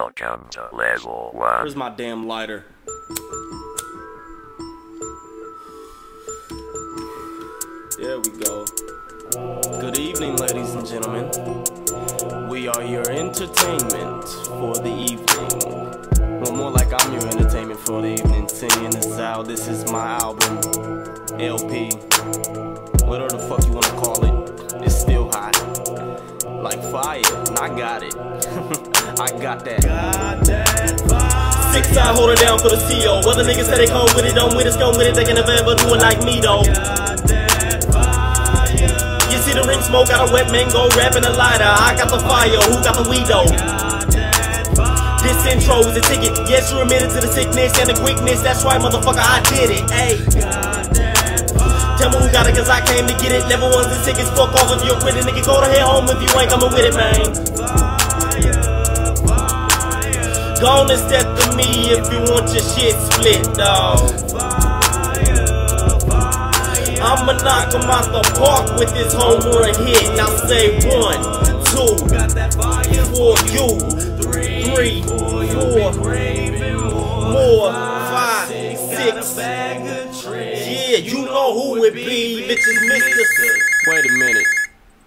Welcome to level one. Where's my damn lighter? There we go. Good evening, ladies and gentlemen. We are your entertainment for the evening. Well, more like I'm your entertainment for the evening. Singing this out. This is my album, LP. Fire. And I got it. I got that. Six I hold it down for the CO. Other niggas say they come with it, don't with it, come with it, they can never ever do it like me though. You see the ring smoke, got a wet mango, rapping a lighter. I got the fire, who got the weed though? This intro is a ticket. Yes, you're admitted to the sickness and the quickness. That's right, motherfucker, I did it. Hey. Got it, cause I came to get it. Level one's the sickest. Fuck off if you're quitting. Nigga, go to hell home if you ain't coming with it, man. Gonna step to me if you want your shit split, dawg. I'ma knock him out the park with this home run hit. Now say one, two, for you, three, four, more, Yeah, you know who it be, bitches, Mister. Wait a minute.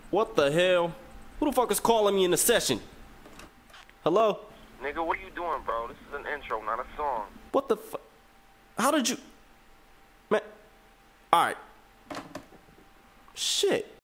What the hell? Who the fuck is calling me in the session? Hello? Nigga, what are you doing, bro? This is an intro, not a song. What the fuck? How did you. Man. Alright. Shit.